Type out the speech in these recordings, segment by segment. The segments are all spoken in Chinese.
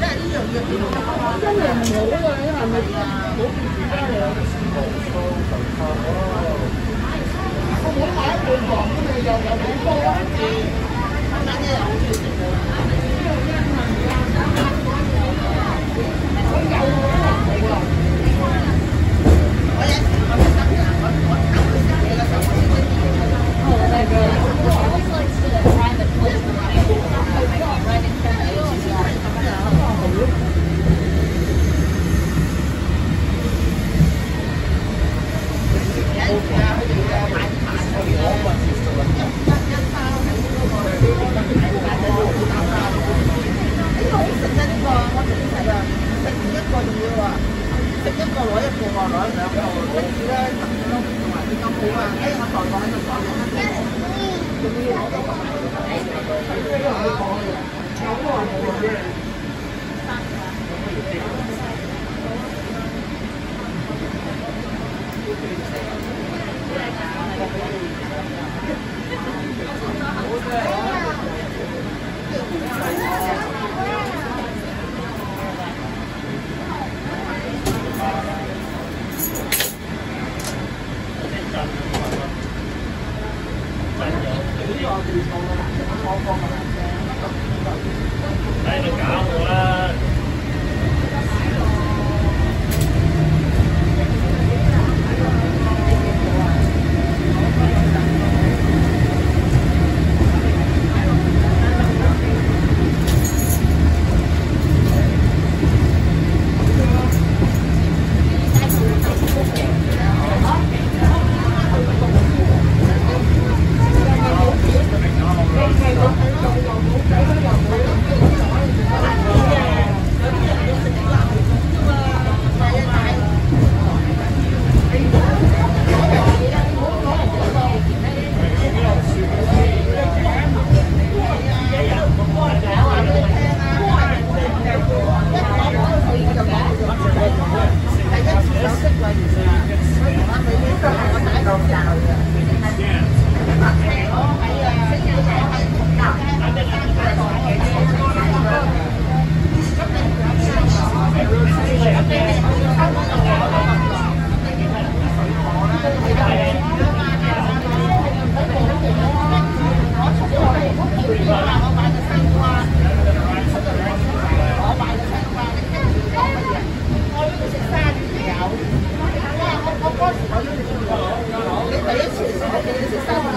那一样好钱？那当然没好了，因為没铺，那里面、我冇買一套房，那里又有几多，好的。好啊，你同阿代讲，你同代，Đấy, nó cả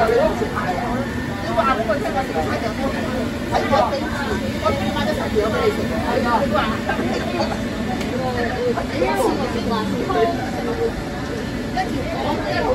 佢話：我我聽話食菜就多，佢話俾錢，我俾埋咗十條俾你食。佢話：佢話：我死啊！我食完之後，一條我一條。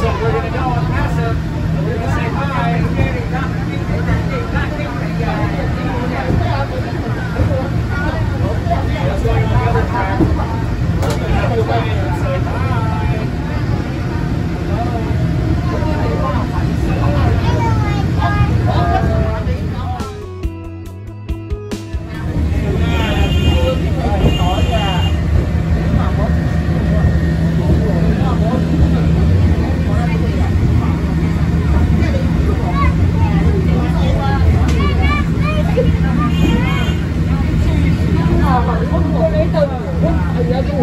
So we're going to go on passive, we're going to say hi.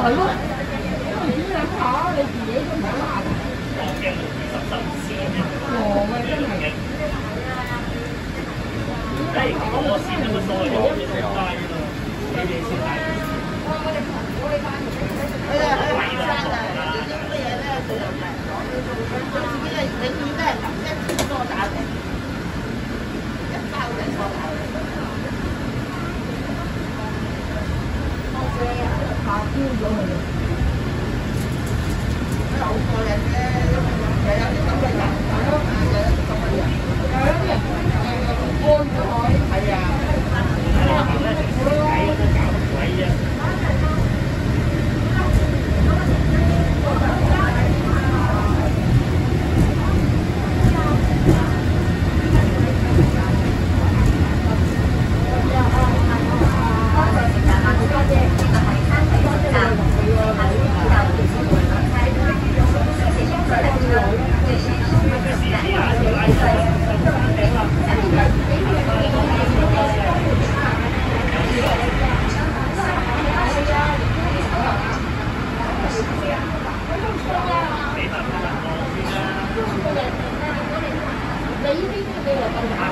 係咯，你自己都唔好辣。黃啊真係。哎，我先多嘢，你好。佢哋喺行，你啲乜嘢咧，佢又唔係講，佢自己都係一次多打嘅，一包就錯打嘅。Thank you. 你呢啲你又咁大。